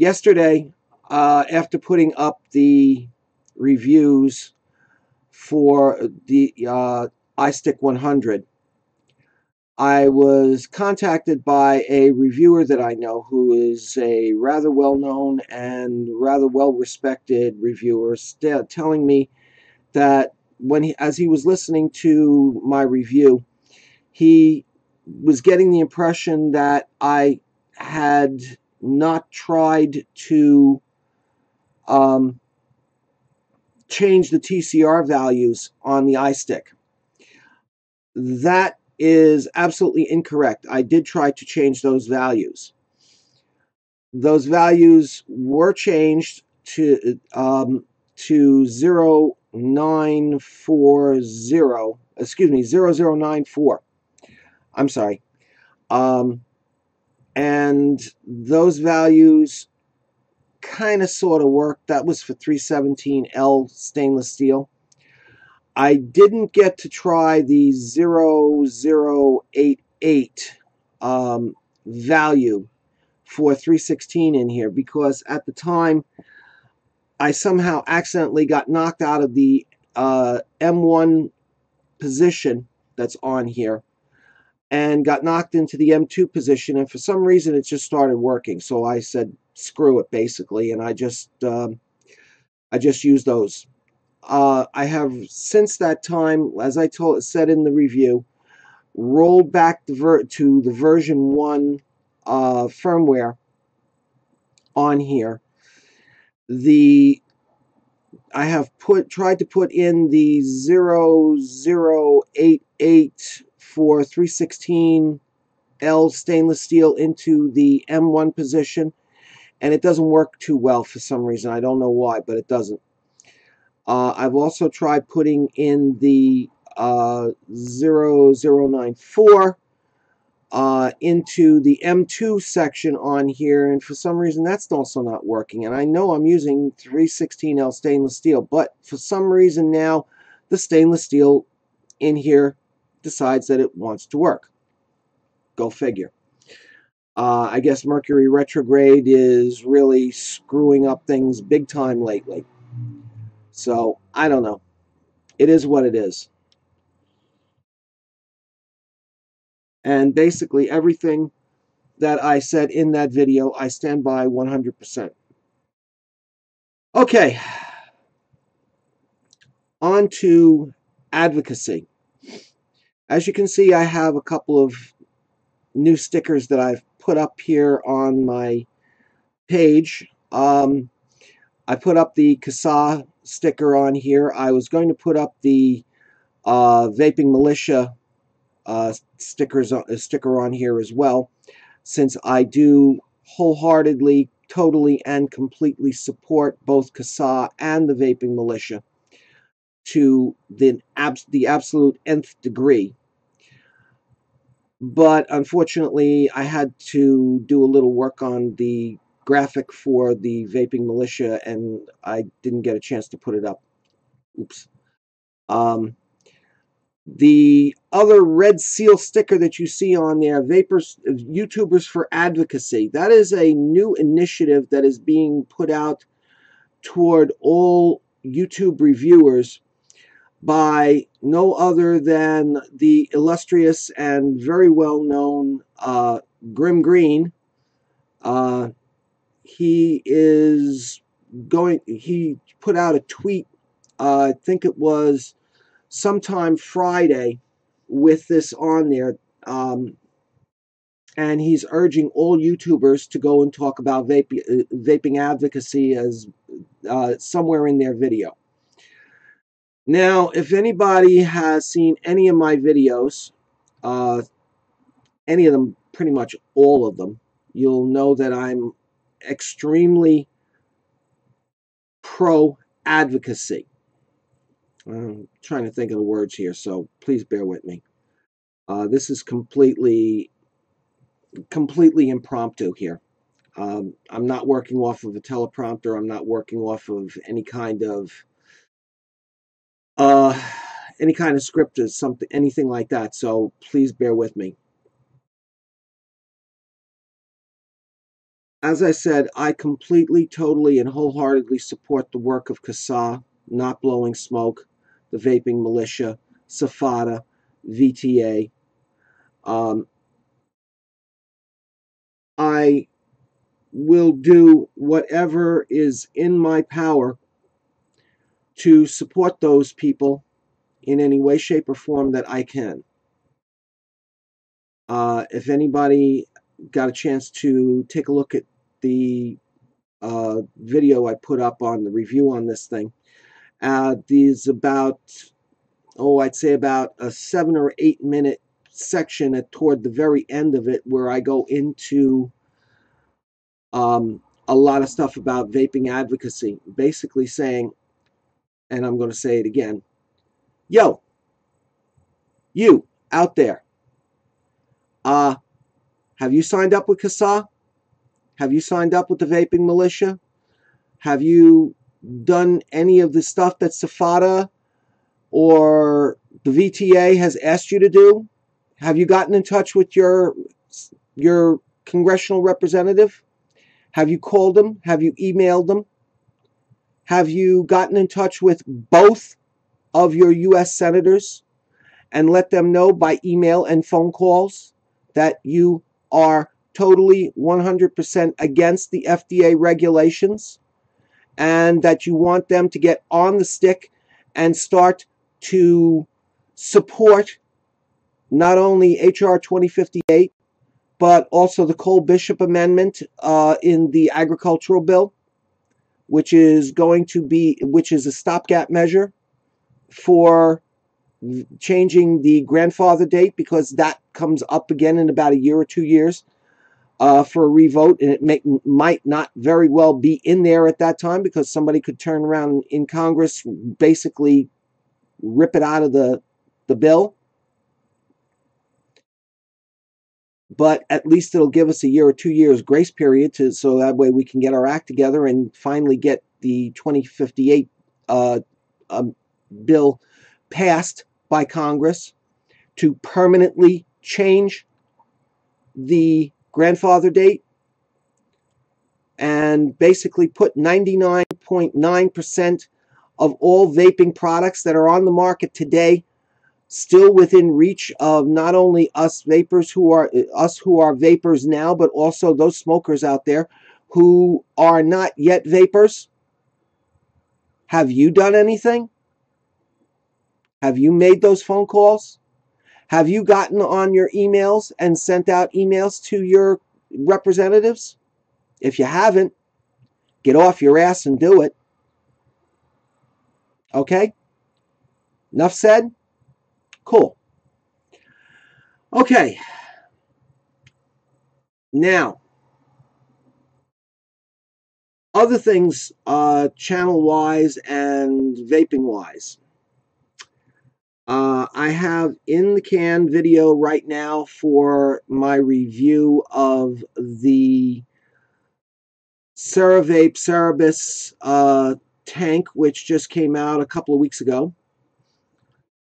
yesterday, uh, after putting up the reviews for the uh, iStick 100, I was contacted by a reviewer that I know who is a rather well known and rather well respected reviewer, telling me that when he, as he was listening to my review, he was getting the impression that I had not tried to um, change the TCR values on the iStick. That is absolutely incorrect. I did try to change those values. Those values were changed to um, to 0940, excuse me, 0094. I'm sorry. Um, and those values kind of sort of worked. That was for 317L stainless steel. I didn't get to try the 0088 um, value for 316 in here because at the time I somehow accidentally got knocked out of the uh, M1 position that's on here and got knocked into the M2 position and for some reason it just started working so I said screw it basically and I just um, I just used those uh, I have since that time, as I told said in the review, rolled back the to the version one uh, firmware on here. The I have put tried to put in the 0088 for 316 L stainless steel into the M1 position and it doesn't work too well for some reason. I don't know why, but it doesn't. Uh, I've also tried putting in the uh, 0094 uh, into the M2 section on here, and for some reason that's also not working. And I know I'm using 316L stainless steel, but for some reason now the stainless steel in here decides that it wants to work. Go figure. Uh, I guess Mercury retrograde is really screwing up things big time lately. So, I don't know. It is what it is. And basically everything that I said in that video, I stand by 100%. Okay. On to advocacy. As you can see, I have a couple of new stickers that I've put up here on my page. Um, I put up the CASAA sticker on here. I was going to put up the uh, Vaping Militia uh, stickers on, uh, sticker on here as well, since I do wholeheartedly, totally, and completely support both CASAA and the Vaping Militia to the, abs the absolute nth degree. But unfortunately, I had to do a little work on the graphic for the Vaping Militia, and I didn't get a chance to put it up. Oops. Um, the other red seal sticker that you see on there, Vapors, YouTubers for Advocacy, that is a new initiative that is being put out toward all YouTube reviewers by no other than the illustrious and very well known uh, Grimm Green. Uh, he is going, he put out a tweet, uh, I think it was sometime Friday, with this on there. Um, and he's urging all YouTubers to go and talk about vape, uh, vaping advocacy as uh, somewhere in their video. Now, if anybody has seen any of my videos, uh, any of them, pretty much all of them, you'll know that I'm extremely pro advocacy. I'm trying to think of the words here, so please bear with me. Uh, this is completely, completely impromptu here. Um, I'm not working off of a teleprompter. I'm not working off of any kind of, uh, any kind of script or something, anything like that. So please bear with me. as I said, I completely, totally, and wholeheartedly support the work of CASAA, Not Blowing Smoke, the Vaping Militia, SFATA, VTA. Um, I will do whatever is in my power to support those people in any way, shape, or form that I can. Uh, if anybody got a chance to take a look at the uh, video I put up on the review on this thing, uh, about, oh, I'd say about a seven or eight minute section at, toward the very end of it where I go into um, a lot of stuff about vaping advocacy, basically saying, and I'm going to say it again, yo, you out there, uh, have you signed up with CASAA? Have you signed up with the Vaping Militia? Have you done any of the stuff that SFATA or the VTA has asked you to do? Have you gotten in touch with your your congressional representative? Have you called them? Have you emailed them? Have you gotten in touch with both of your U.S. senators and let them know by email and phone calls that you are totally 100% against the FDA regulations and that you want them to get on the stick and start to support not only H.R. 2058 but also the Cole Bishop Amendment uh, in the agricultural bill, which is going to be, which is a stopgap measure for changing the grandfather date because that comes up again in about a year or two years uh, for a revote, and it may, might not very well be in there at that time because somebody could turn around in Congress, basically rip it out of the the bill but at least it'll give us a year or two years grace period to so that way we can get our act together and finally get the 2058 uh, um, bill passed by Congress to permanently change the grandfather date and basically put 99.9% of all vaping products that are on the market today still within reach of not only us vapors who are us who are vapors now, but also those smokers out there who are not yet vapors. Have you done anything? Have you made those phone calls? Have you gotten on your emails and sent out emails to your representatives? If you haven't, get off your ass and do it. Okay? Enough said? Cool. Okay. Now, other things uh, channel wise and vaping wise. Uh, I have in the can video right now for my review of the CeraVape Cerabis uh, tank, which just came out a couple of weeks ago.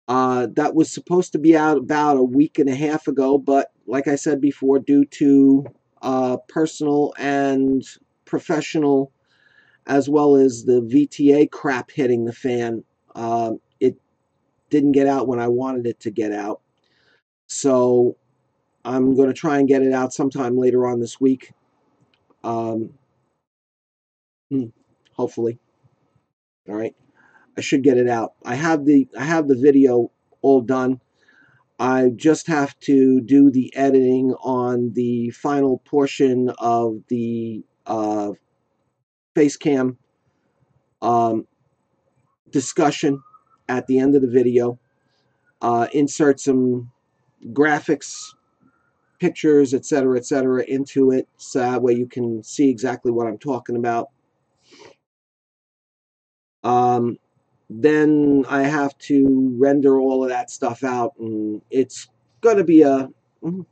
Uh, that was supposed to be out about a week and a half ago, but like I said before, due to uh, personal and professional, as well as the VTA crap hitting the fan, uh, it didn't get out when I wanted it to get out. So I'm going to try and get it out sometime later on this week. Um, hmm, hopefully. All right. I should get it out. I have the I have the video all done. I just have to do the editing on the final portion of the uh, Facecam um, discussion at the end of the video. Uh, insert some graphics, pictures, etc., etc., into it, so that way you can see exactly what I'm talking about. Um, then I have to render all of that stuff out and it's going to be a mm,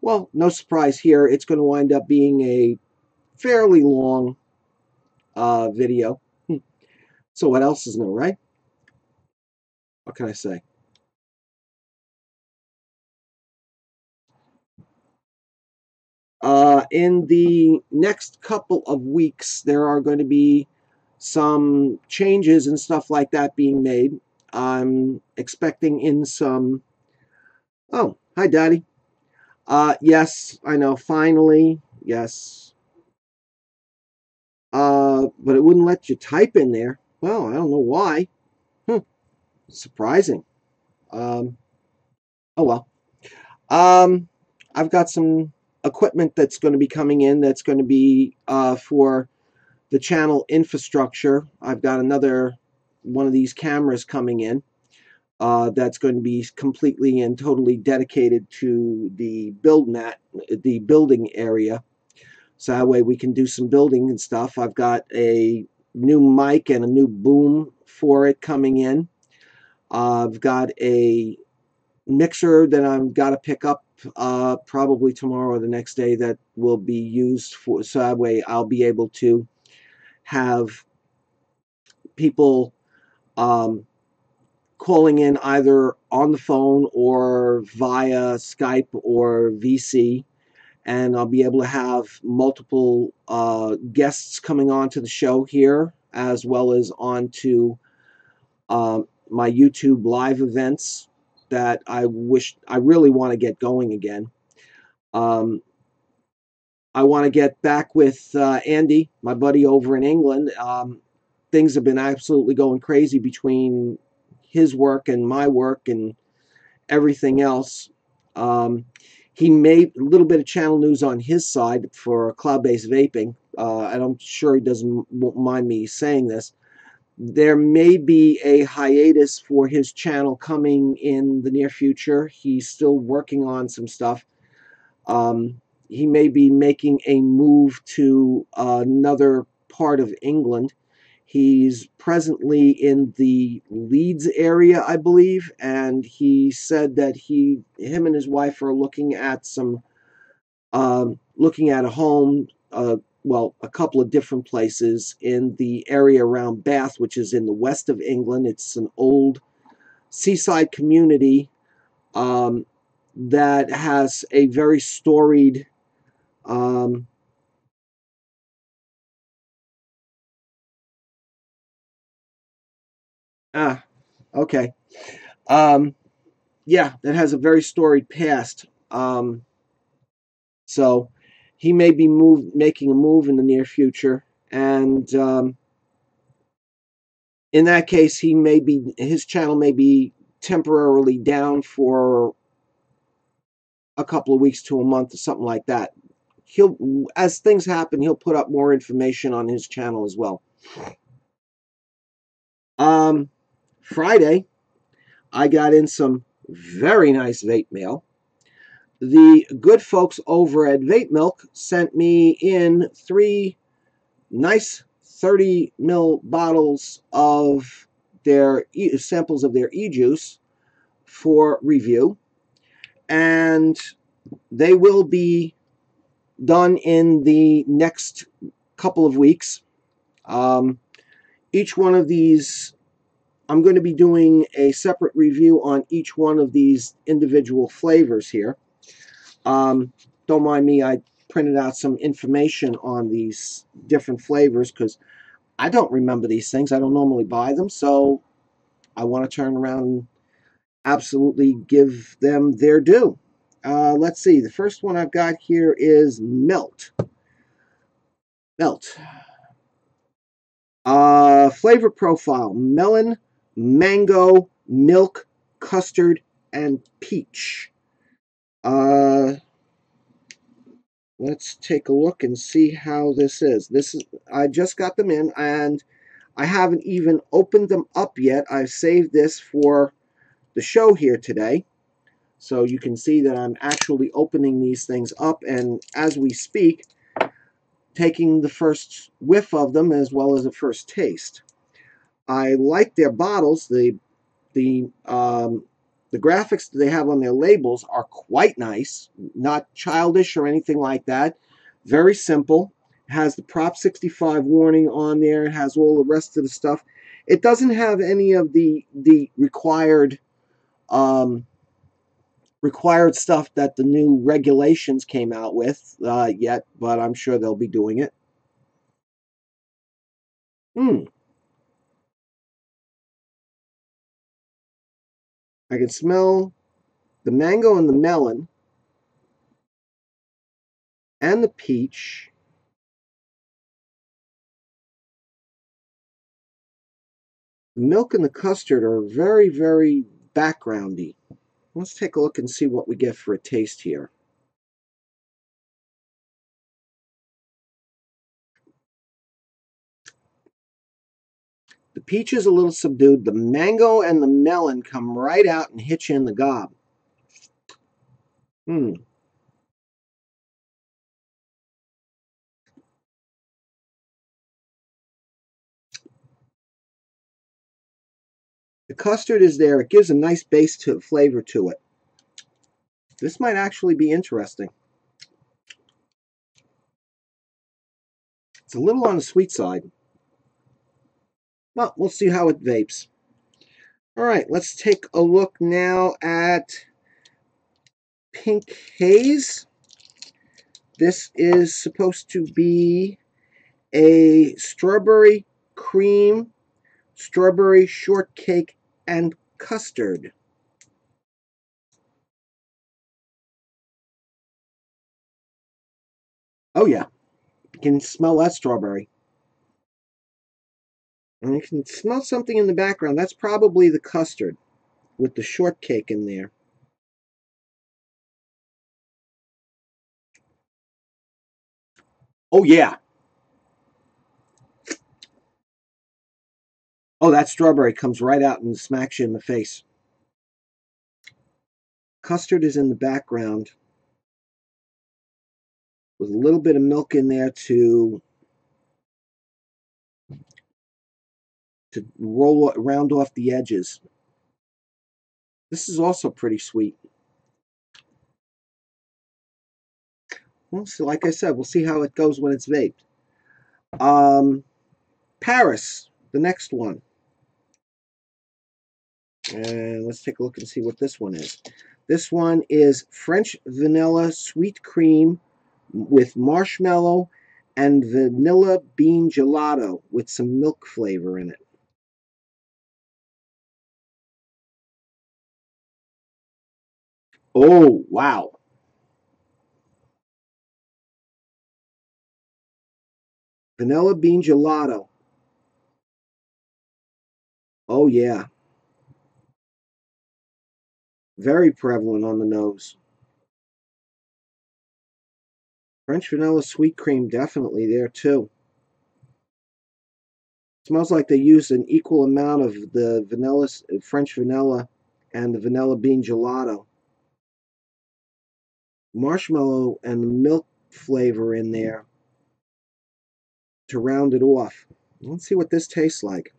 well no surprise here it's going to wind up being a fairly long uh, video. Hmm. so what else is new right? What can I say? Uh, Uh, in the next couple of weeks, there are going to be some changes and stuff like that being made. I'm expecting in some. Oh, hi, Daddy. Uh, yes, I know. Finally, yes. Uh, but it wouldn't let you type in there. Well, I don't know why. Hmm. Surprising. Um, oh well. Um, I've got some equipment that's going to be coming in that's going to be uh, for the channel infrastructure. I've got another one of these cameras coming in uh, that's going to be completely and totally dedicated to the build mat, the building area. So that way we can do some building and stuff. I've got a new mic and a new boom for it coming in. I've got a mixer that I've got to pick up uh, probably tomorrow or the next day that will be used for so that way I'll be able to have people um, calling in either on the phone or via Skype or VC and I'll be able to have multiple uh, guests coming on to the show here as well as on to uh, my YouTube live events that I wish I really want to get going again. Um, I want to get back with uh, Andy, my buddy over in England. Um, things have been absolutely going crazy between his work and my work and everything else. Um, he made a little bit of channel news on his side for cloud-based vaping. Uh, I'm sure he doesn't mind me saying this there may be a hiatus for his channel coming in the near future. He's still working on some stuff. Um, he may be making a move to another part of England. He's presently in the Leeds area, I believe, and he said that he, him and his wife are looking at some, um, looking at a home, uh, well, a couple of different places in the area around Bath, which is in the west of England. It's an old seaside community um, that has a very storied um, ah okay um, yeah that has a very storied past um, so he may be move, making a move in the near future, and um, in that case, he may be his channel may be temporarily down for a couple of weeks to a month or something like that. He'll, as things happen, he'll put up more information on his channel as well. Um, Friday, I got in some very nice vape mail the good folks over at Vape Milk sent me in three nice 30 mil bottles of their samples of their e-juice for review and they will be done in the next couple of weeks um, each one of these I'm going to be doing a separate review on each one of these individual flavors here um, don't mind me, I printed out some information on these different flavors because I don't remember these things. I don't normally buy them, so I want to turn around and absolutely give them their due. Uh, let's see. The first one I've got here is Melt. Melt. Uh, flavor profile. Melon, mango, milk, custard, and peach. Uh, let's take a look and see how this is. This is I just got them in and I haven't even opened them up yet. I've saved this for the show here today. So you can see that I'm actually opening these things up and as we speak, taking the first whiff of them as well as the first taste. I like their bottles. The the um, the graphics that they have on their labels are quite nice, not childish or anything like that. Very simple. It has the Prop 65 warning on there. It has all the rest of the stuff. It doesn't have any of the the required um, required stuff that the new regulations came out with uh, yet, but I'm sure they'll be doing it. Hmm. I can smell the mango and the melon and the peach. The milk and the custard are very, very backgroundy. Let's take a look and see what we get for a taste here. The peach is a little subdued. The mango and the melon come right out and hit you in the gob. Hmm. The custard is there. It gives a nice base to flavor to it. This might actually be interesting. It's a little on the sweet side. Well, we'll see how it vapes. All right, let's take a look now at Pink Haze. This is supposed to be a strawberry cream, strawberry shortcake, and custard. Oh yeah, you can smell that strawberry. And you can smell something in the background. That's probably the custard with the shortcake in there. Oh, yeah. Oh, that strawberry comes right out and smacks you in the face. Custard is in the background with a little bit of milk in there to to roll round off the edges. This is also pretty sweet. Well, so like I said, we'll see how it goes when it's vaped. Um, Paris, the next one. And let's take a look and see what this one is. This one is French vanilla sweet cream with marshmallow and vanilla bean gelato with some milk flavor in it. Oh, wow. Vanilla bean gelato. Oh, yeah. Very prevalent on the nose. French vanilla sweet cream, definitely there too. Smells like they used an equal amount of the vanilla, uh, French vanilla and the vanilla bean gelato marshmallow and milk flavor in there to round it off. Let's see what this tastes like.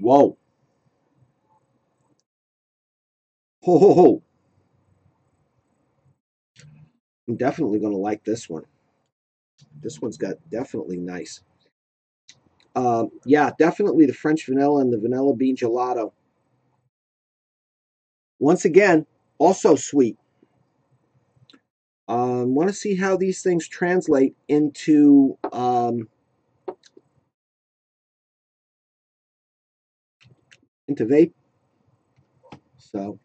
Whoa. Ho, ho, ho. I'm definitely going to like this one. This one's got definitely nice. Uh, yeah, definitely the French vanilla and the vanilla bean gelato. Once again, also sweet. Um, want to see how these things translate into um, into vape. So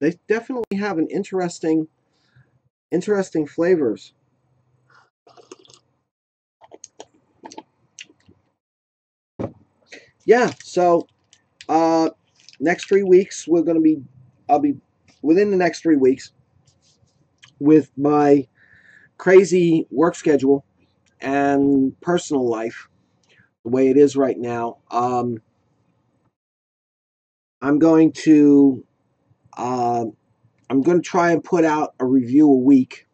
they definitely have an interesting, interesting flavors. yeah, so uh, next three weeks we're going to be, I'll be within the next three weeks with my crazy work schedule and personal life the way it is right now. Um, I'm going to uh, I'm going to try and put out a review a week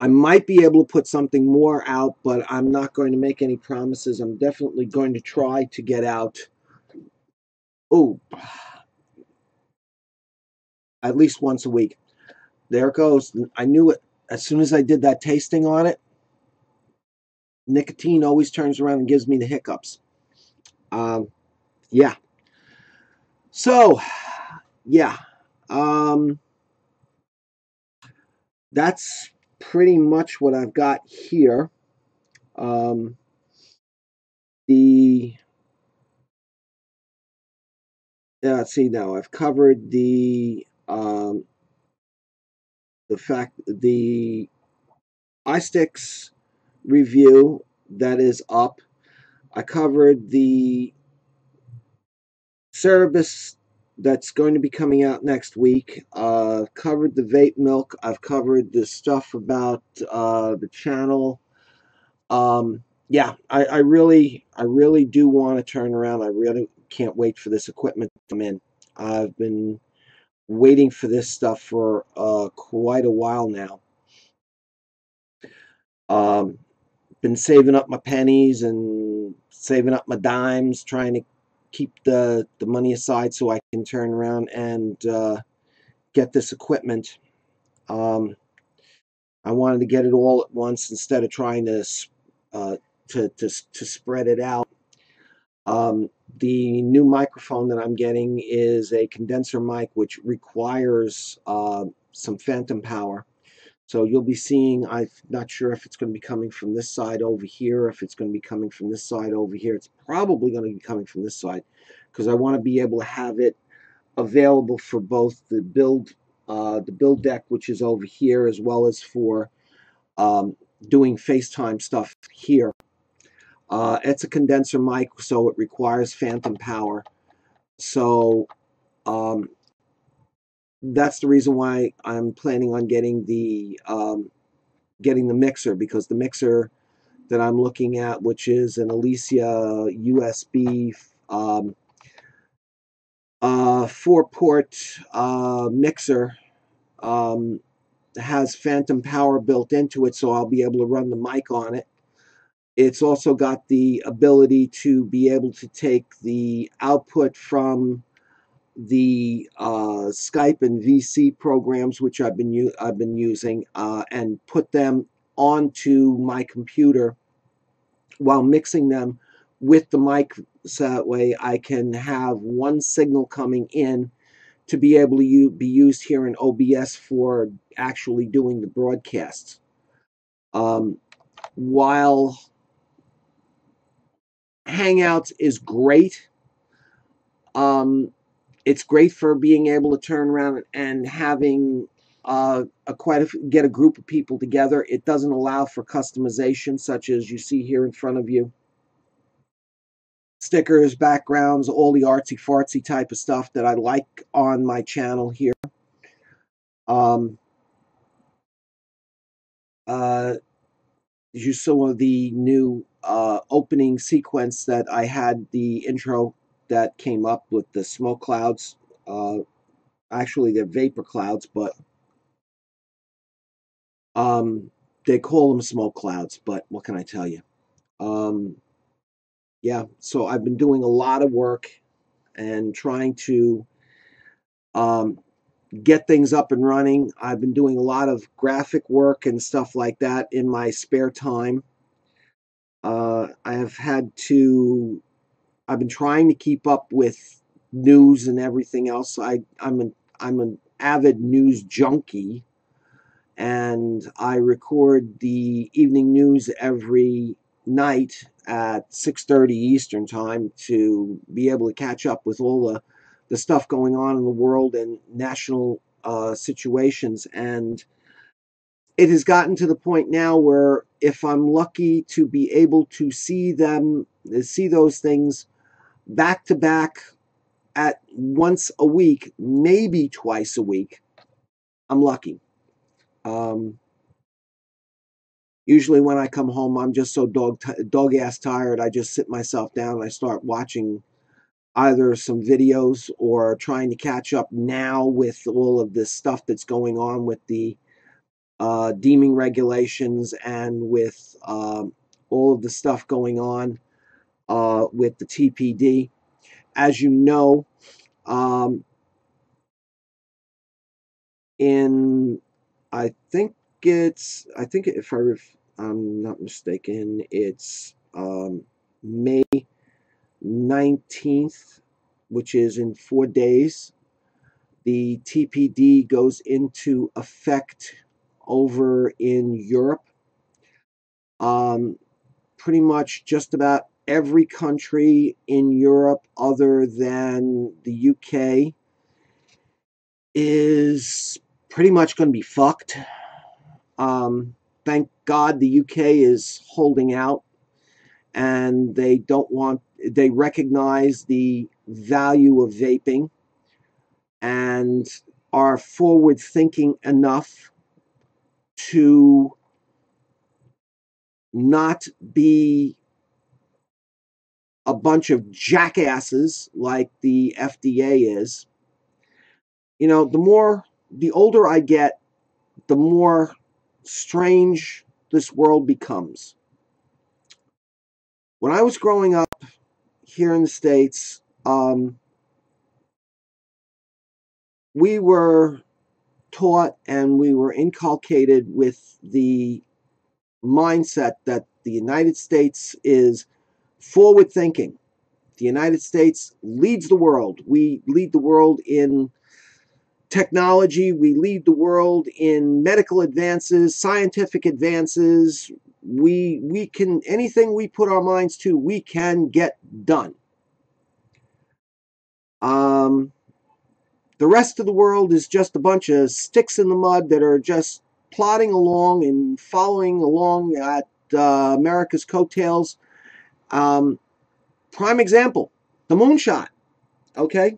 I might be able to put something more out, but I'm not going to make any promises. I'm definitely going to try to get out, oh, at least once a week. There it goes. I knew it as soon as I did that tasting on it. nicotine always turns around and gives me the hiccups. Um, yeah. So, yeah. Um, that's pretty much what I've got here. Um, the yeah, let's see now. I've covered the um, the fact the iSticks review that is up. I covered the Cerabis that's going to be coming out next week. Uh, covered the vape milk. I've covered the stuff about uh, the channel. Um, yeah, I, I really, I really do want to turn around. I really can't wait for this equipment to come in. I've been waiting for this stuff for uh, quite a while now. Um, been saving up my pennies and saving up my dimes, trying to keep the, the money aside so I can turn around and uh, get this equipment. Um, I wanted to get it all at once instead of trying to uh, to, to, to spread it out. Um, the new microphone that I'm getting is a condenser mic which requires uh, some phantom power. So you'll be seeing, I'm not sure if it's going to be coming from this side over here, if it's going to be coming from this side over here. It's probably going to be coming from this side because I want to be able to have it available for both the build uh, the build deck, which is over here, as well as for um, doing FaceTime stuff here. Uh, it's a condenser mic, so it requires phantom power. So um, that's the reason why I'm planning on getting the um, getting the mixer because the mixer that I'm looking at, which is an Alesis USB um, uh, four port uh, mixer, um, has phantom power built into it, so I'll be able to run the mic on it. It's also got the ability to be able to take the output from the uh, Skype and VC programs, which I've been I've been using, uh, and put them onto my computer while mixing them with the mic, so that way I can have one signal coming in to be able to be used here in OBS for actually doing the broadcasts. Um, while Hangouts is great, um, it's great for being able to turn around and having uh, a quite a, get a group of people together. It doesn't allow for customization, such as you see here in front of you. Stickers, backgrounds, all the artsy fartsy type of stuff that I like on my channel here. Um, uh, you saw the new uh, opening sequence that I had the intro that came up with the smoke clouds. Uh, actually, they're vapor clouds, but um, they call them smoke clouds. But what can I tell you? Um, yeah, so I've been doing a lot of work and trying to um, get things up and running. I've been doing a lot of graphic work and stuff like that in my spare time. Uh, I have had to I've been trying to keep up with news and everything else. I I'm an I'm an avid news junkie, and I record the evening news every night at 6:30 Eastern time to be able to catch up with all the the stuff going on in the world and national uh, situations and it has gotten to the point now where if I'm lucky to be able to see them see those things back to back at once a week, maybe twice a week, I'm lucky. Um, usually when I come home, I'm just so dog dog ass tired. I just sit myself down and I start watching either some videos or trying to catch up now with all of this stuff that's going on with the uh, deeming regulations and with um, all of the stuff going on uh, with the TPD. As you know, um, in I think it's I think if I I'm not mistaken, it's um, May 19th, which is in four days. The TPD goes into effect over in Europe. Um, pretty much just about every country in Europe other than the UK is pretty much going to be fucked. Um, thank God the UK is holding out and they don't want, they recognize the value of vaping and are forward thinking enough to not be a bunch of jackasses like the FDA is. You know, the more, the older I get, the more strange this world becomes. When I was growing up here in the States, um, we were taught and we were inculcated with the mindset that the United States is forward thinking. The United States leads the world. We lead the world in technology. We lead the world in medical advances, scientific advances. We we can anything we put our minds to, we can get done. Um, the rest of the world is just a bunch of sticks in the mud that are just plodding along and following along at uh, America's coattails um, prime example, the moonshot. Okay,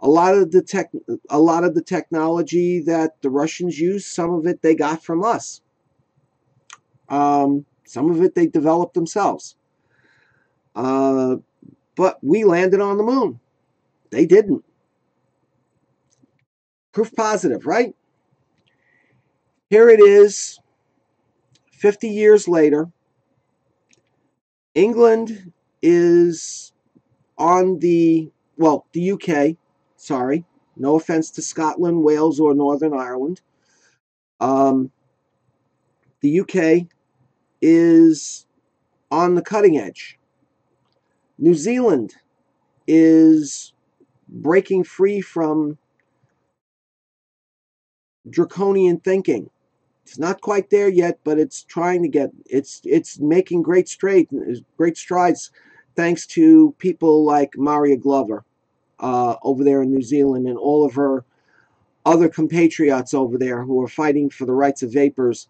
a lot of the tech, a lot of the technology that the Russians use, some of it they got from us. Um, some of it they developed themselves. Uh, but we landed on the moon. They didn't. Proof positive, right? Here it is, 50 years later. England is on the, well, the UK, sorry. No offense to Scotland, Wales, or Northern Ireland. Um, the UK is on the cutting edge. New Zealand is breaking free from draconian thinking. It's not quite there yet, but it's trying to get. It's it's making great straight great strides, thanks to people like Marewa Glover, uh, over there in New Zealand, and all of her other compatriots over there who are fighting for the rights of vapors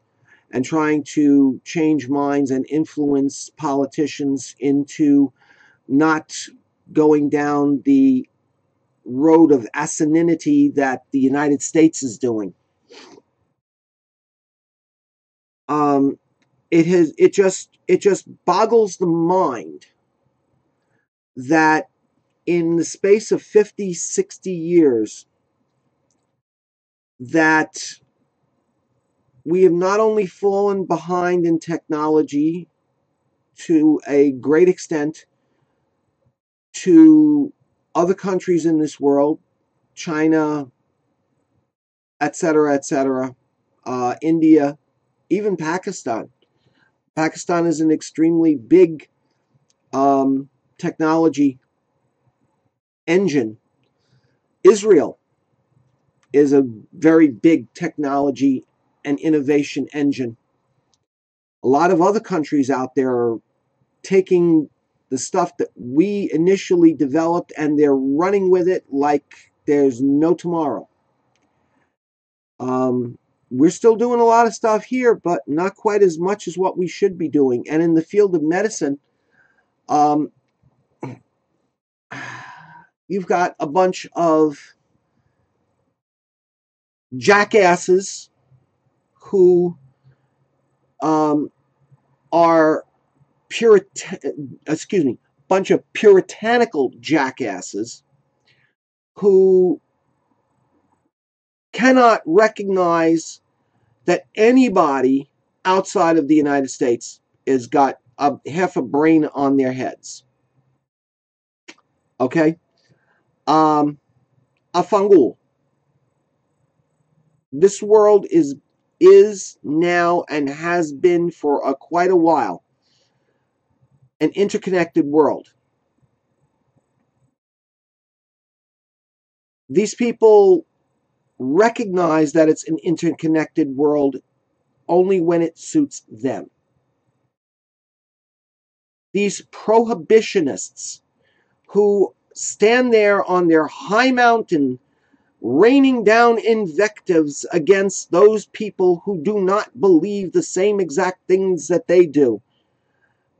and trying to change minds and influence politicians into not going down the road of asininity that the United States is doing um, it has it just it just boggles the mind that in the space of 50 60 years that we have not only fallen behind in technology to a great extent to other countries in this world china etc etc uh, india even Pakistan. Pakistan is an extremely big um, technology engine. Israel is a very big technology and innovation engine. A lot of other countries out there are taking the stuff that we initially developed and they're running with it like there's no tomorrow. Um, we're still doing a lot of stuff here, but not quite as much as what we should be doing. And in the field of medicine, um, you've got a bunch of jackasses who um, are puritan, excuse me, bunch of puritanical jackasses who cannot recognize that anybody outside of the United States has got a half a brain on their heads. Okay? Um, a fangul. This world is is now and has been for a, quite a while an interconnected world. These people recognize that it's an interconnected world only when it suits them. These prohibitionists who stand there on their high mountain raining down invectives against those people who do not believe the same exact things that they do.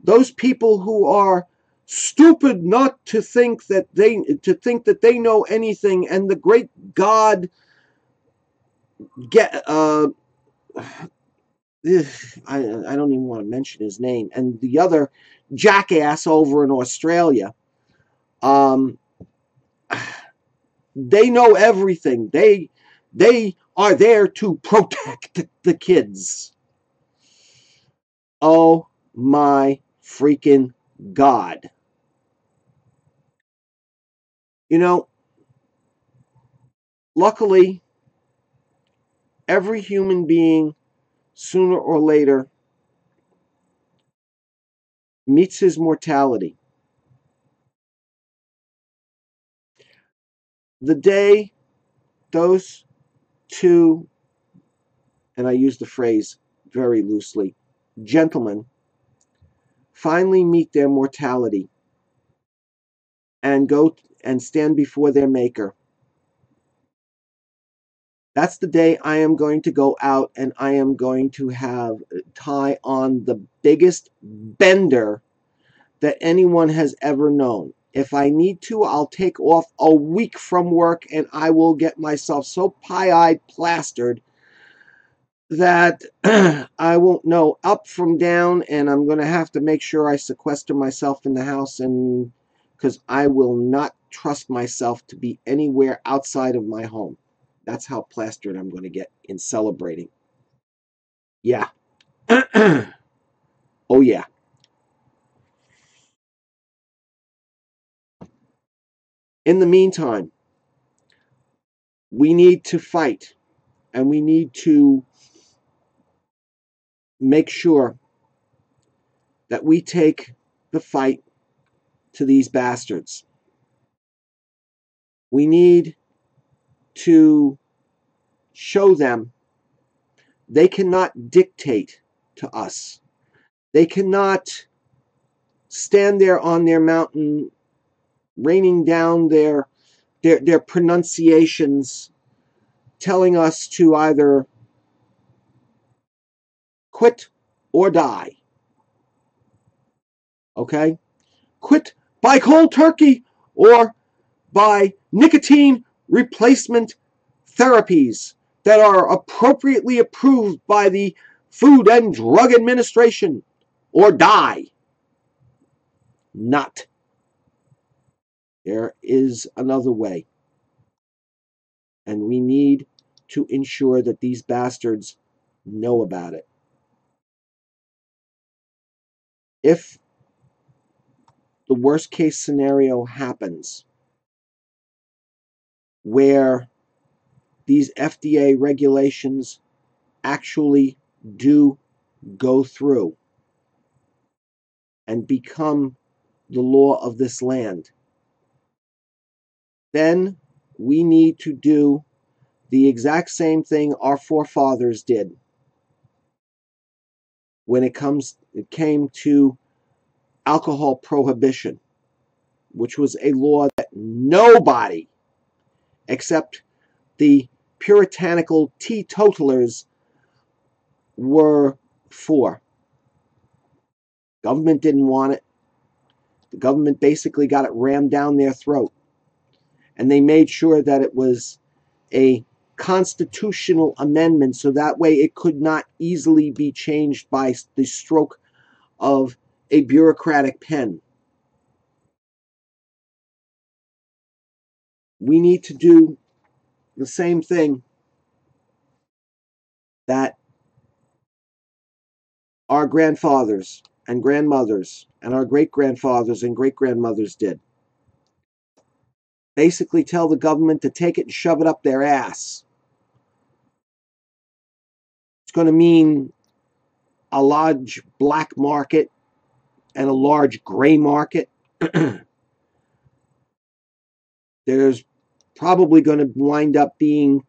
Those people who are stupid not to think that they to think that they know anything and the great God get uh I, I don't even want to mention his name and the other jackass over in Australia um they know everything. They they are there to protect the kids. Oh my freaking God. You know, luckily, every human being, sooner or later, meets his mortality. the day those two, and I use the phrase very loosely, gentlemen finally meet their mortality and go and stand before their maker. That's the day I am going to go out and I am going to have tie on the biggest bender that anyone has ever known. If I need to, I'll take off a week from work and I will get myself so pie-eyed plastered that I won't know up from down and I'm going to have to make sure I sequester myself in the house and because I will not trust myself to be anywhere outside of my home. That's how plastered I'm going to get in celebrating. Yeah. oh yeah. In the meantime, we need to fight and we need to make sure that we take the fight to these bastards. We need to show them they cannot dictate to us. They cannot stand there on their mountain raining down their their, their pronunciations, telling us to either quit or die. Okay? Quit by cold turkey or by nicotine replacement therapies that are appropriately approved by the Food and Drug Administration or die. Not there is another way. And we need to ensure that these bastards know about it. If the worst case scenario happens, where these FDA regulations actually do go through and become the law of this land, then we need to do the exact same thing our forefathers did when it comes it came to alcohol prohibition which was a law that nobody except the puritanical teetotalers were for. Government didn't want it. The government basically got it rammed down their throat. And they made sure that it was a constitutional amendment so that way it could not easily be changed by the stroke of a bureaucratic pen. We need to do the same thing that our grandfathers and grandmothers and our great grandfathers and great grandmothers did basically tell the government to take it and shove it up their ass. It's going to mean a large black market and a large gray market. There's probably going to wind up being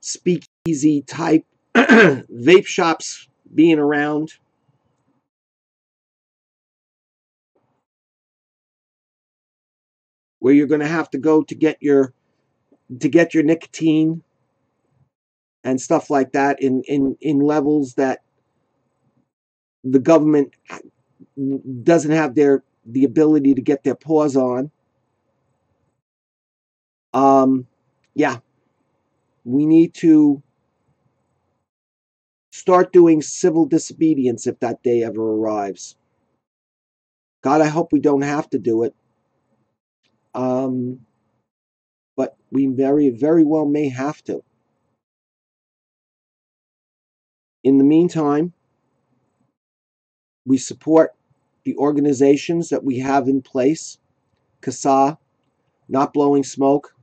speakeasy type vape shops being around. Where you're going to have to go to get your to get your nicotine and stuff like that in in in levels that the government doesn't have their the ability to get their paws on. Um, yeah, we need to start doing civil disobedience if that day ever arrives. God, I hope we don't have to do it. Um, but we very, very well may have to. In the meantime, we support the organizations that we have in place CASAA, Not Blowing Smoke,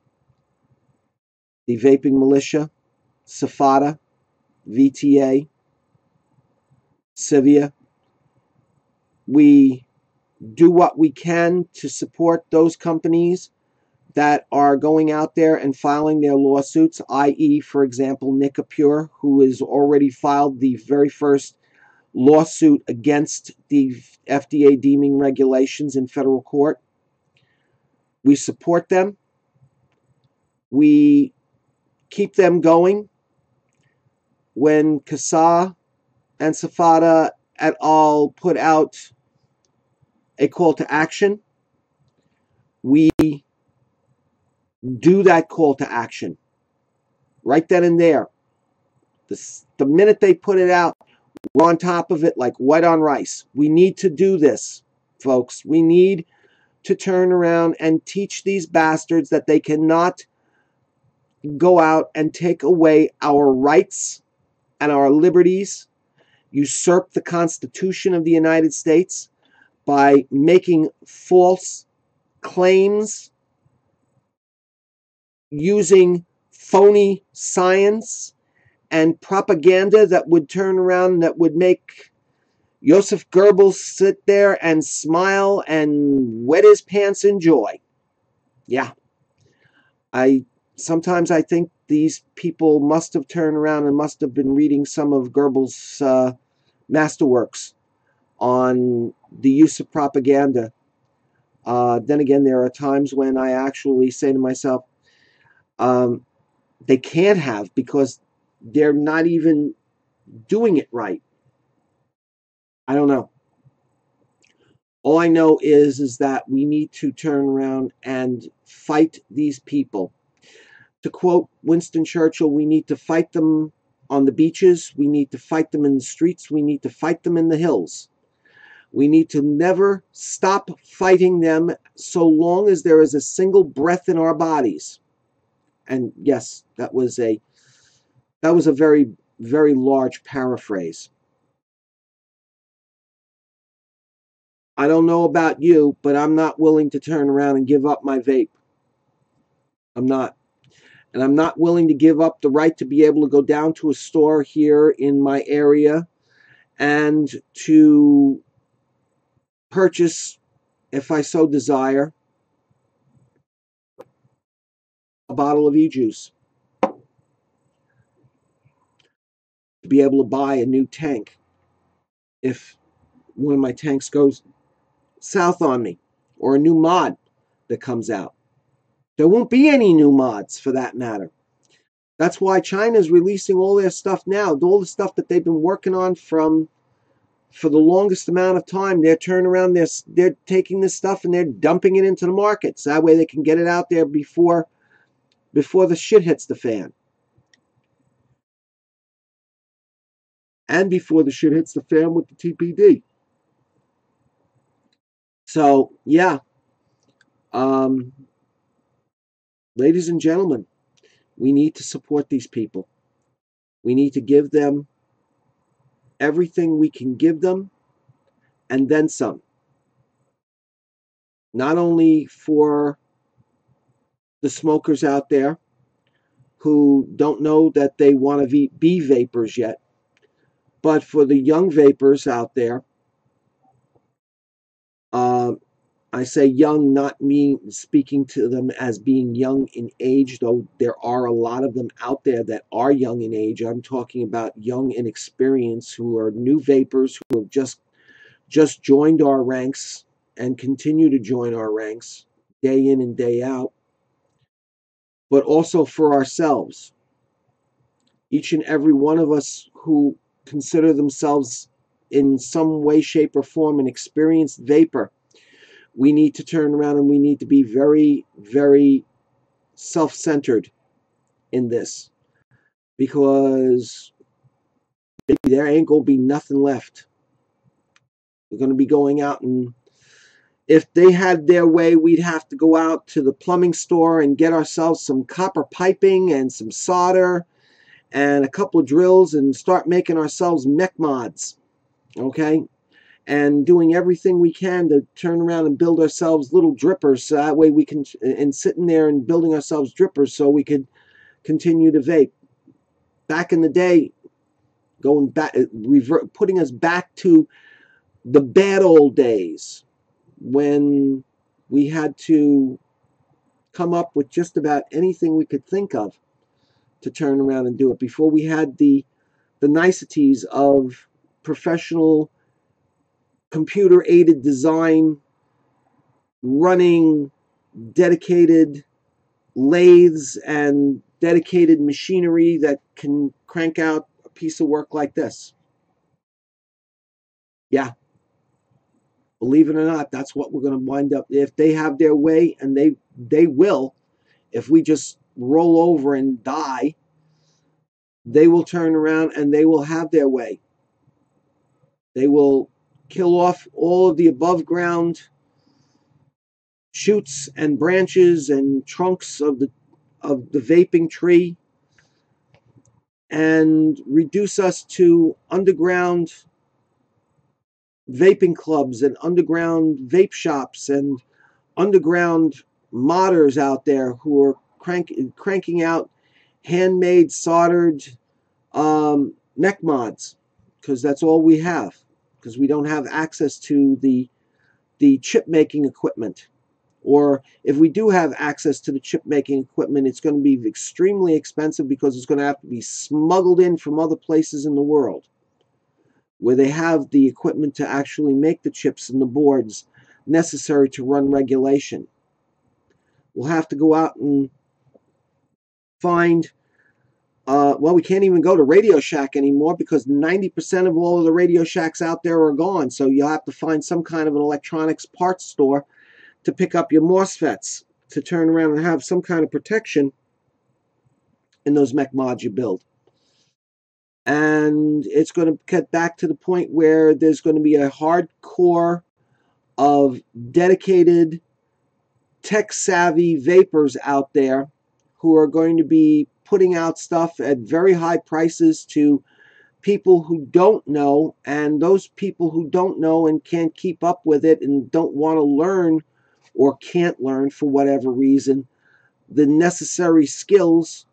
the Vaping Militia, SFATA, VTA, Civia. We do what we can to support those companies that are going out there and filing their lawsuits, i.e., for example, Nicopure, who has already filed the very first lawsuit against the FDA deeming regulations in federal court. We support them. We keep them going. When CASAA and SFATA et al. put out a call to action, we do that call to action right then and there. The, the minute they put it out, we're on top of it like white on rice. We need to do this, folks. We need to turn around and teach these bastards that they cannot go out and take away our rights and our liberties, usurp the Constitution of the United States by making false claims, using phony science and propaganda that would turn around that would make Joseph Goebbels sit there and smile and wet his pants in joy. Yeah. I sometimes I think these people must have turned around and must have been reading some of Goebbels' uh, masterworks on the use of propaganda. Uh, then again, there are times when I actually say to myself, um, they can't have because they're not even doing it right. I don't know. All I know is is that we need to turn around and fight these people. To quote Winston Churchill, we need to fight them on the beaches, we need to fight them in the streets, we need to fight them in the hills. We need to never stop fighting them so long as there is a single breath in our bodies. And yes, that was a that was a very, very large paraphrase. I don't know about you, but I'm not willing to turn around and give up my vape. I'm not. And I'm not willing to give up the right to be able to go down to a store here in my area and to purchase, if I so desire, a bottle of e-juice. to be able to buy a new tank if one of my tanks goes south on me or a new mod that comes out. There won't be any new mods for that matter. That's why China's releasing all their stuff now, all the stuff that they've been working on from for the longest amount of time. They're turning around, they're, they're taking this stuff and they're dumping it into the markets. That way they can get it out there before before the shit hits the fan. and before the shit hits the fan with the TPD. So, yeah. Um, ladies and gentlemen, we need to support these people. We need to give them everything we can give them and then some. Not only for the smokers out there who don't know that they want to be vapers yet, But for the young vapers out there, uh, I say young, not me speaking to them as being young in age, though there are a lot of them out there that are young in age. I'm talking about young in experience who are new vapers who have just just joined our ranks and continue to join our ranks day in and day out, but also for ourselves. Each and every one of us who consider themselves in some way, shape, or form an experienced vaper, we need to turn around and we need to be very, very self centered in this because there ain't going to be nothing left. We're going to be going out and if they had their way, we'd have to go out to the plumbing store and get ourselves some copper piping and some solder and a couple of drills and start making ourselves mech mods. Okay? And doing everything we can to turn around and build ourselves little drippers so that way we can, and sitting there and building ourselves drippers so we could continue to vape. Back in the day, going back, revert, putting us back to the bad old days when we had to come up with just about anything we could think of to turn around and do it before we had the the niceties of professional computer aided design running dedicated lathes and dedicated machinery that can crank out a piece of work like this. Yeah, believe it or not, that's what we're going to wind up. If they have their way, and they they will, if we just roll over and die, they will turn around and they will have their way. They will kill off all of the above ground shoots and branches and trunks of the of the vaping tree and reduce us to underground vaping clubs and underground vape shops and underground modders out there who are crank, cranking out handmade soldered um, mech mods because that's all we have because we don't have access to the the chip making equipment or if we do have access to the chip making equipment it's going to be extremely expensive because it's going to have to be smuggled in from other places in the world where they have the equipment to actually make the chips and the boards necessary to run regulation. We'll have to go out and find, uh, well, we can't even go to Radio Shack anymore because 90% of all of the Radio Shacks out there are gone. So you'll have to find some kind of an electronics parts store to pick up your MOSFETs to turn around and have some kind of protection in those mech mods you build and it's going to get back to the point where there's going to be a hardcore of dedicated tech savvy vapers out there who are going to be putting out stuff at very high prices to people who don't know and those people who don't know and can't keep up with it and don't want to learn or can't learn for whatever reason the necessary skills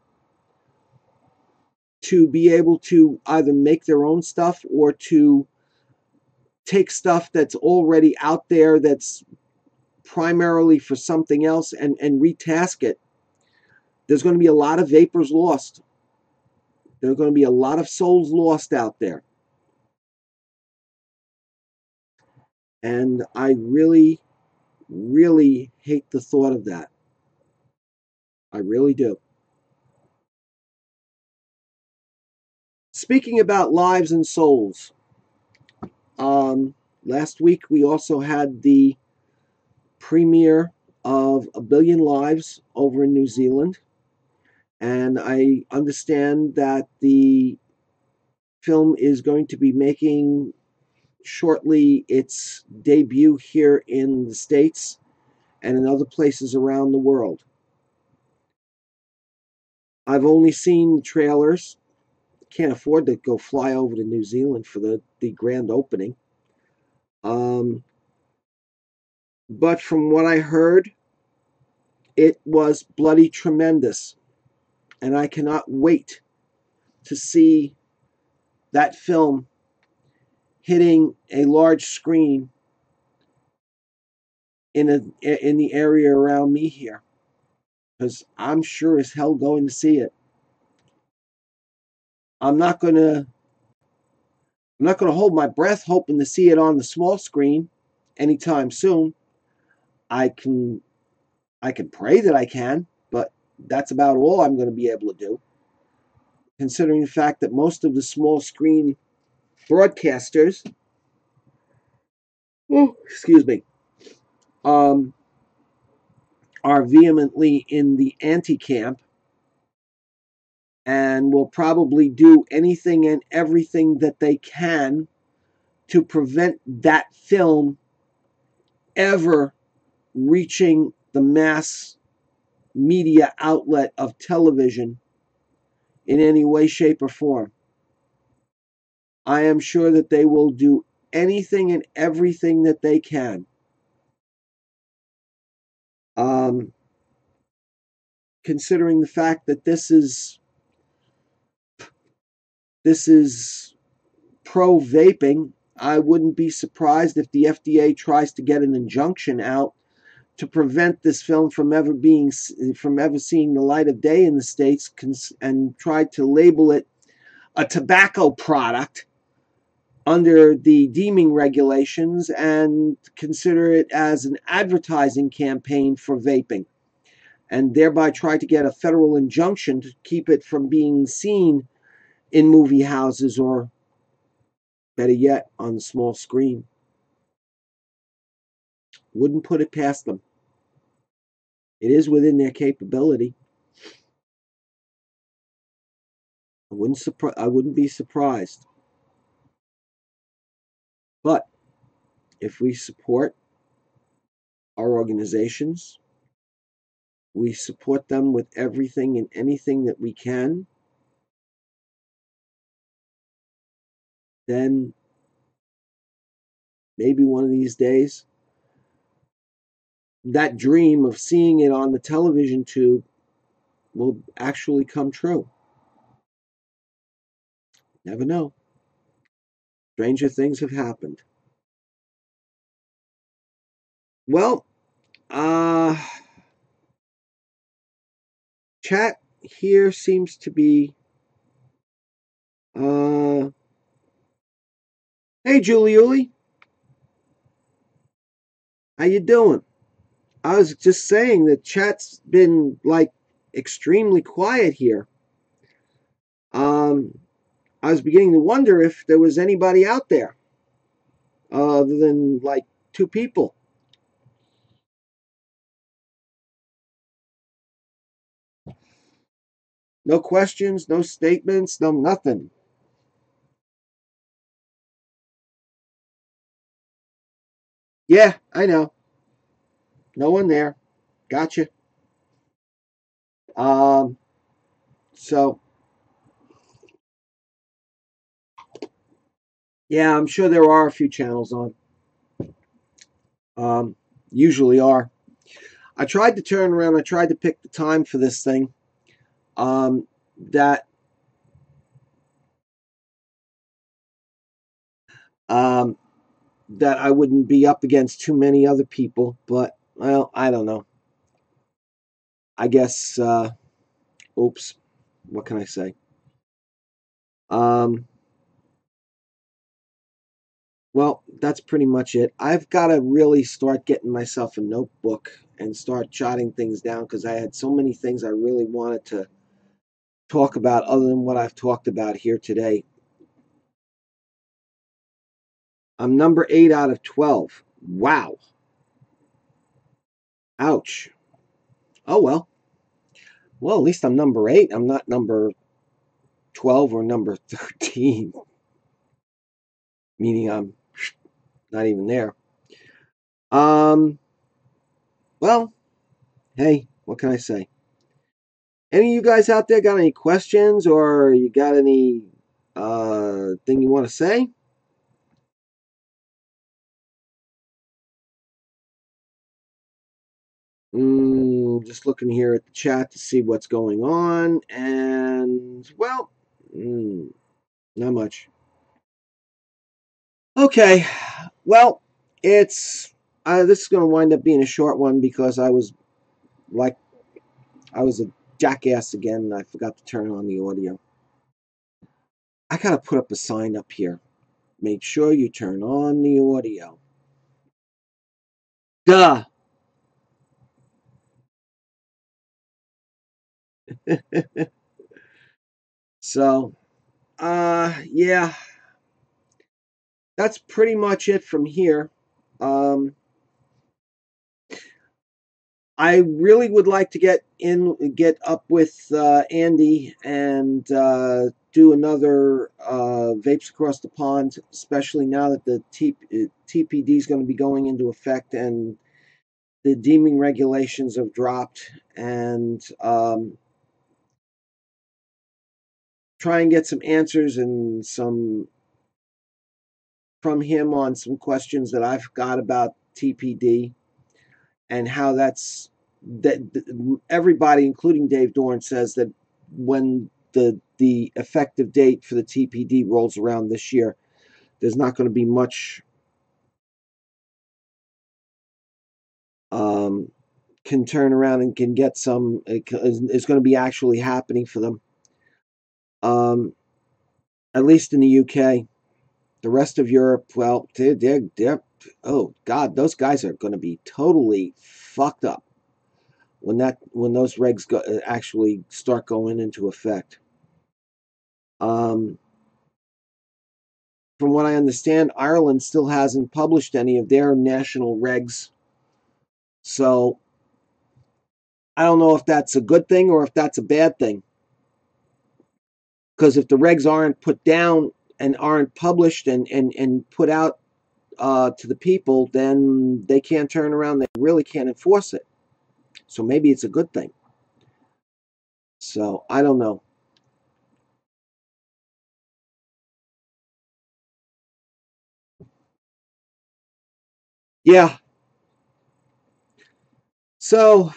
to be able to either make their own stuff or to take stuff that's already out there that's primarily for something else and, and retask it. There's going to be a lot of vapers lost. There are going to be a lot of souls lost out there. And I really, really hate the thought of that. I really do. Speaking about lives and souls, um, last week we also had the premiere of A Billion Lives over in New Zealand. And I understand that the film is going to be making shortly its debut here in the States and in other places around the world. I've only seen trailers can't afford to go fly over to New Zealand for the, the grand opening. Um, but from what I heard, it was bloody tremendous. And I cannot wait to see that film hitting a large screen in a in the area around me here because I'm sure as hell going to see it. I'm not gonna I'm not gonna hold my breath hoping to see it on the small screen anytime soon. I can I can pray that I can, that's about all I'm going to be able to do. Considering the fact that most of the small screen broadcasters oh, excuse me um, are vehemently in the anti camp and will probably do anything and everything that they can to prevent that film ever reaching the mass media outlet of television in any way, shape, or form. I am sure that they will do anything and everything that they can. Um, considering the fact that this is this is pro vaping, I wouldn't be surprised if the FDA tries to get an injunction out to prevent this film from ever being from ever seeing the light of day in the states and tried to label it a tobacco product under the deeming regulations and consider it as an advertising campaign for vaping and thereby try to get a federal injunction to keep it from being seen in movie houses or better yet on the small screen wouldn't put it past them. It is within their capability. I wouldn't surpri- I wouldn't be surprised. But if we support our organizations, we support them with everything and anything that we can, then maybe one of these days, that dream of seeing it on the television tube will actually come true. Never know. Stranger things have happened. Well, uh, chat here seems to be. Uh, hey, Julie, how you doing? I was just saying that chat's been like extremely quiet here. Um, I was beginning to wonder if there was anybody out there other than like two people. No questions, no statements, no nothing. Yeah, I know. No one there. Gotcha. Um, so, yeah, I'm sure there are a few channels on. Um, usually are. I tried to turn around. I tried to pick the time for this thing. Um, that um, that I wouldn't be up against too many other people, but well, I don't know. I guess. Uh, oops. What can I say? Um, well, that's pretty much it. I've got to really start getting myself a notebook and start jotting things down because I had so many things I really wanted to talk about other than what I've talked about here today. I'm number 8 out of 12. Wow. Ouch. Oh well. Well, at least I'm number 8. I'm not number 12 or number 13. Meaning I'm not even there. Um well, hey, what can I say? Any of you guys out there got any questions or you got any uh, thing you want to say? Just looking here at the chat to see what's going on, and well, mm, not much. Okay, well, it's uh, this is going to wind up being a short one because I was like, I was a jackass again. And I forgot to turn on the audio. I gotta put up a sign up here. Make sure you turn on the audio. Duh. so, uh, yeah, that's pretty much it from here. Um, I really would like to get in, get up with uh, Andy and uh, do another uh, Vapes Across the Pond, especially now that the T- TPD is going to be going into effect and the deeming regulations have dropped. And um, try and get some answers and some from him on some questions that I've got about TPD and how that's that everybody, including Dave Dorn, says that when the the effective date for the TPD rolls around this year, there's not going to be much um, can turn around and can get some is going to be actually happening for them. Um, at least in the UK, the rest of Europe, well, they're, they're, they're oh God, those guys are going to be totally fucked up when that when those regs go, uh, actually start going into effect. Um, from what I understand, Ireland still hasn't published any of their national regs. So I don't know if that's a good thing or if that's a bad thing. Because if the regs aren't put down and aren't published and, and, and put out uh, to the people, then they can't turn around. They really can't enforce it. So maybe it's a good thing. So I don't know. Yeah. So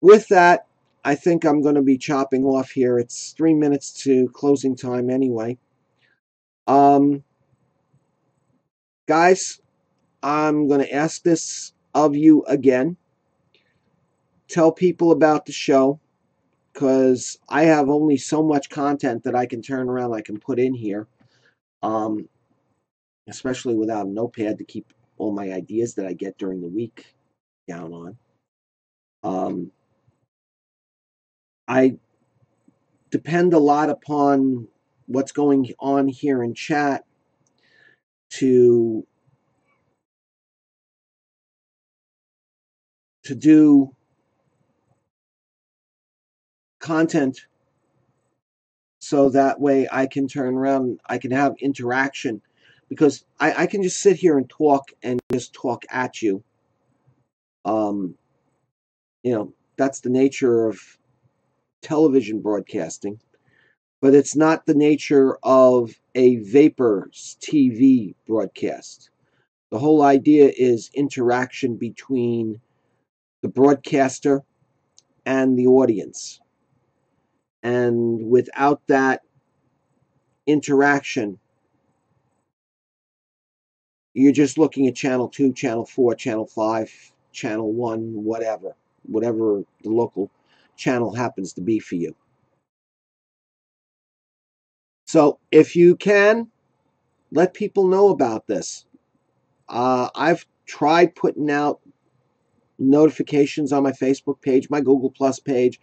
with that, I think I'm going to be chopping off here. It's three minutes to closing time anyway. Um, guys, I'm going to ask this of you again. Tell people about the show because I have only so much content that I can turn around, I can put in here. Um, especially without a notepad to keep all my ideas that I get during the week down on. Um, I depend a lot upon what's going on here in chat to to do content so that way I can turn around I can have interaction. Because I, I can just sit here and talk and just talk at you. Um you know that's the nature of television broadcasting but it's not the nature of a Vapers TV broadcast the whole idea is interaction between the broadcaster and the audience. And without that interaction, you're just looking at channel 2, channel 4, channel 5, channel 1, whatever, whatever the local channel happens to be for you. So if you can, let people know about this. Uh, I've tried putting out notifications on my Facebook page, my Google Plus page.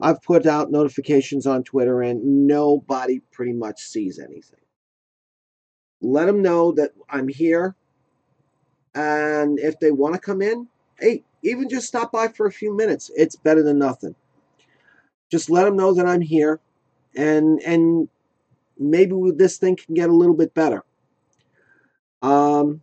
I've put out notifications on Twitter, and nobody pretty much sees anything. Let them know that I'm here, and if they want to come in, hey, even just stop by for a few minutes. It's better than nothing. Just let them know that I'm here, and and maybe this thing can get a little bit better. Um,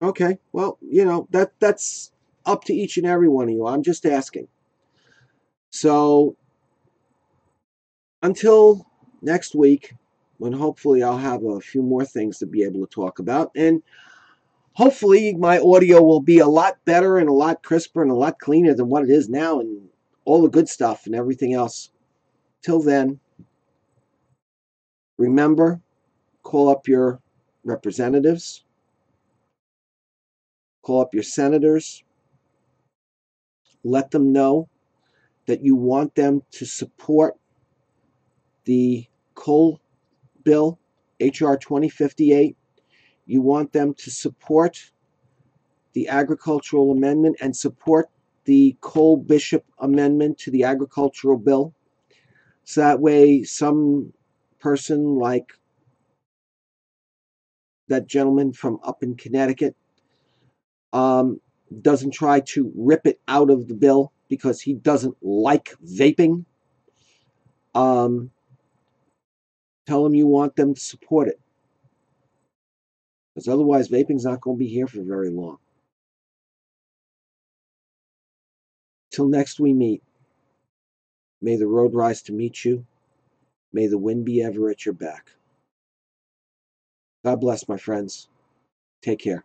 Okay, well, you know, that that's up to each and every one of you. I'm just asking. So until next week, when hopefully I'll have a few more things to be able to talk about. And hopefully my audio will be a lot better and a lot crisper and a lot cleaner than what it is now and all the good stuff and everything else. Till then, remember, call up your representatives, call up your senators, let them know that you want them to support the Cole bill, H.R. 2058. You want them to support the agricultural amendment and support the Cole Bishop amendment to the agricultural bill. So that way, some person like that gentleman from up in Connecticut um, doesn't try to rip it out of the bill because he doesn't like vaping. Um, tell them you want them to support it. Because otherwise, vaping's not going to be here for very long. Till next we meet, may the road rise to meet you. May the wind be ever at your back. God bless, my friends. Take care.